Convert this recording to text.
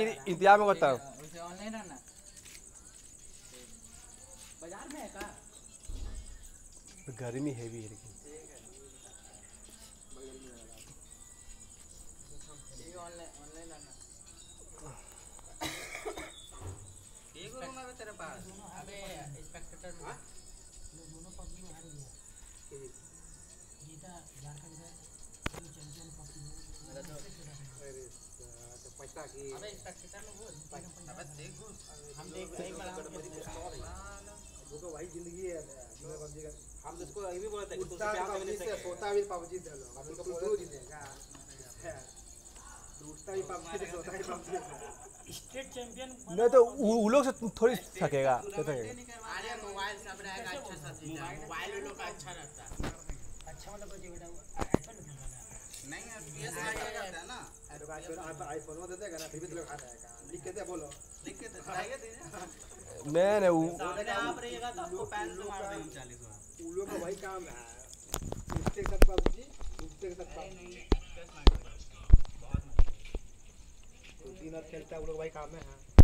कि बाज़ार में है का गर्मी हैवी है लेकिन। ये ऑनलाइन ऑनलाइन रहना। एक रूम है तेरे पास। अबे स्पेक्टेटर में अबे स्पेक्टेटर में बोल अबे देख हम देख एक बार वो तो भाई ज़िंदगी है ज़िंदगी का हम तो इसको ये भी बोलते हैं उठता भी से से से सोता भी पबजी से लोग हम तो बोलो जीतेगा उठता भी पबजी से सोता भी पबजी से स्टेट चैंपियन नहीं तो वो लोग से थोड़ी थकेगा अरे मोबाइल सब रहेगा अच्छा सा मोबाइल लोग का अच्छा रहता है अच्छा मतलब कोई बेटा आईफोन में खेलता है नहीं है पीएस का करता है ना मैं ना खेलता है वो लोग वही काम में है।